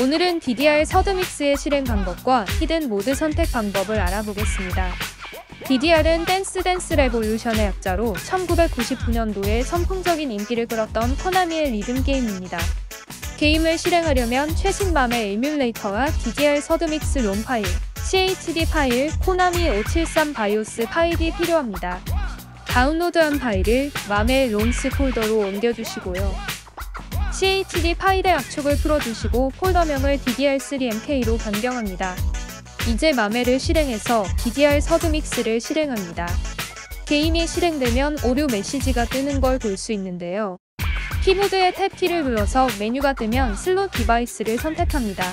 오늘은 DDR 서드믹스의 실행 방법과 hidden 모드 선택 방법을 알아보겠습니다. DDR은 Dance Dance Revolution의 약자로 1999년도에 선풍적인 인기를 끌었던 코나미의 리듬 게임입니다. 게임을 실행하려면 최신 MAME 에뮬레이터와 DDR Third Mix 롬 파일, CHD 파일, 코나미 573 바이오스 파일이 필요합니다. 다운로드한 파일을 MAME의 roms 폴더로 옮겨주시고요. CHD 파일의 압축을 풀어주시고 폴더명을 DDR3MK로 변경합니다. 이제 MAME를 실행해서 DDR 서드믹스를 실행합니다. 게임이 실행되면 오류 메시지가 뜨는 걸 볼 수 있는데요. 키보드의 Tab키를 눌러서 메뉴가 뜨면 slot device를 선택합니다.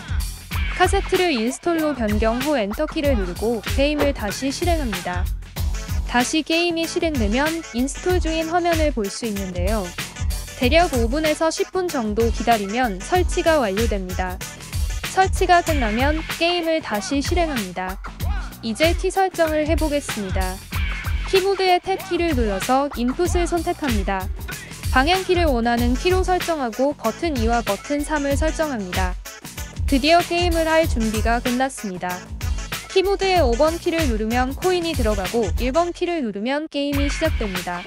카세트를 install로 변경 후 엔터키를 누르고 게임을 다시 실행합니다. 다시 게임이 실행되면 install 중인 화면을 볼 수 있는데요. 대략 5분에서 10분 정도 기다리면 설치가 완료됩니다. 설치가 끝나면 게임을 다시 실행합니다. 이제 키 설정을 해보겠습니다. 키보드의 탭 키를 눌러서 input을 선택합니다. 방향키를 원하는 키로 설정하고 버튼 2와 버튼 3을 설정합니다. 드디어 게임을 할 준비가 끝났습니다. 키보드의 5번 키를 누르면 코인이 들어가고 1번 키를 누르면 게임이 시작됩니다.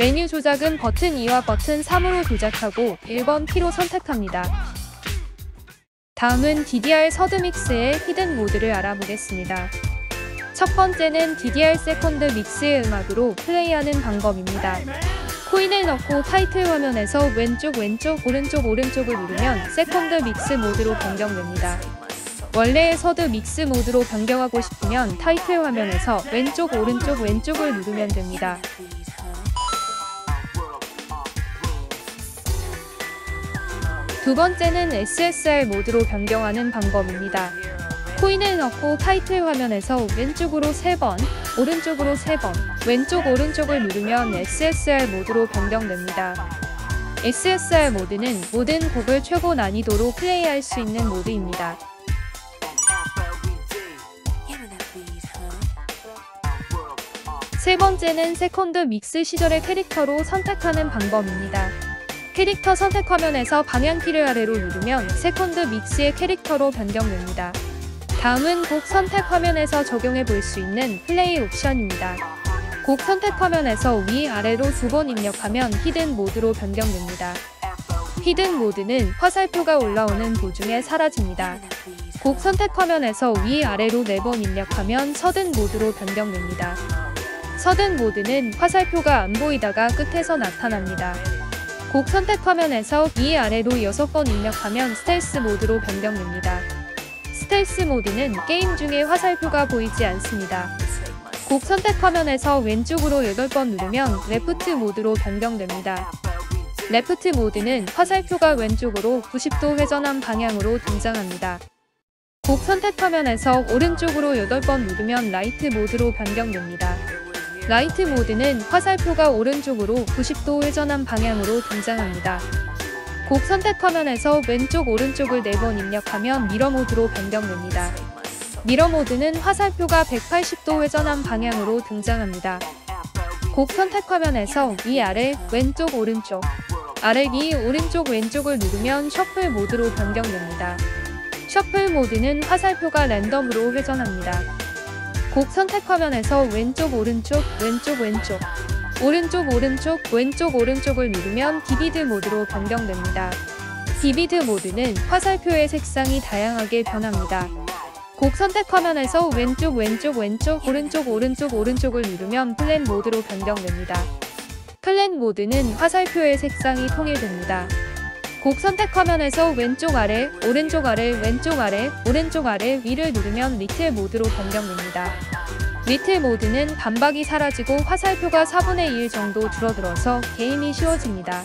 메뉴 조작은 버튼 2와 버튼 3으로 조작하고 1번 키로 선택합니다. 다음은 DDR 서드믹스의 히든 모드를 알아보겠습니다. 첫 번째는 DDR Second Mix의 음악으로 플레이하는 방법입니다. 코인을 넣고 타이틀 화면에서 왼쪽 왼쪽 오른쪽 오른쪽을 누르면 Second Mix 모드로 변경됩니다. 원래의 Third Mix 모드로 변경하고 싶으면 타이틀 화면에서 왼쪽 오른쪽 왼쪽을 누르면 됩니다. 두 번째는 SSR 모드로 변경하는 방법입니다. 코인을 넣고 타이틀 화면에서 왼쪽으로 3번, 오른쪽으로 3번, 왼쪽 오른쪽을 누르면 SSR 모드로 변경됩니다. SSR 모드는 모든 곡을 최고 난이도로 플레이할 수 있는 모드입니다. 세 번째는 Second Mix 시절의 캐릭터로 선택하는 방법입니다. 캐릭터 선택 화면에서 방향키를 아래로 누르면 Second Mix의 캐릭터로 변경됩니다. 다음은 곡 선택 화면에서 적용해 볼 수 있는 플레이 옵션입니다. 곡 선택 화면에서 위아래로 두 번 입력하면 hidden 모드로 변경됩니다. hidden 모드는 화살표가 올라오는 도중에 사라집니다. 곡 선택 화면에서 위아래로 네 번 입력하면 sudden 모드로 변경됩니다. sudden 모드는 화살표가 안 보이다가 끝에서 나타납니다. 곡 선택 화면에서 위아래로 6번 입력하면 스텔스 모드로 변경됩니다. 스텔스 모드는 게임 중에 화살표가 보이지 않습니다. 곡 선택 화면에서 왼쪽으로 8번 누르면 left 모드로 변경됩니다. left 모드는 화살표가 왼쪽으로 90도 회전한 방향으로 등장합니다. 곡 선택 화면에서 오른쪽으로 8번 누르면 right 모드로 변경됩니다. right 모드는 화살표가 오른쪽으로 90도 회전한 방향으로 등장합니다. 곡 선택 화면에서 왼쪽 오른쪽을 4번 입력하면 mirror 모드로 변경됩니다. mirror 모드는 화살표가 180도 회전한 방향으로 등장합니다. 곡 선택 화면에서 위 아래 왼쪽 오른쪽 아래 위 오른쪽 왼쪽을 누르면 shuffle 모드로 변경됩니다. shuffle 모드는 화살표가 random으로 회전합니다. 곡 선택 화면에서 왼쪽 오른쪽 왼쪽 왼쪽 오른쪽 오른쪽 왼쪽 오른쪽을 누르면 vivid 모드로 변경됩니다. vivid 모드는 화살표의 색상이 다양하게 변합니다. 곡 선택 화면에서 왼쪽 왼쪽 왼쪽 오른쪽 오른쪽 오른쪽을 누르면 flat 모드로 변경됩니다. flat 모드는 화살표의 색상이 통일됩니다. 곡 선택 화면에서 왼쪽 아래, 오른쪽 아래, 왼쪽 아래, 오른쪽 아래 위를 누르면 little 모드로 변경됩니다. little 모드는 반박이 사라지고 화살표가 4분의 1 정도 줄어들어서 게임이 쉬워집니다.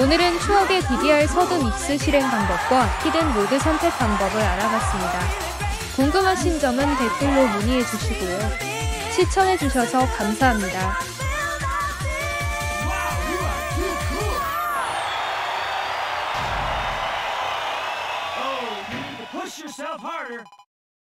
오늘은 추억의 DDR Third Mix 실행 방법과 hidden 모드 선택 방법을 알아봤습니다. 궁금하신 점은 댓글로 문의해 주시고요. 시청해 주셔서 감사합니다.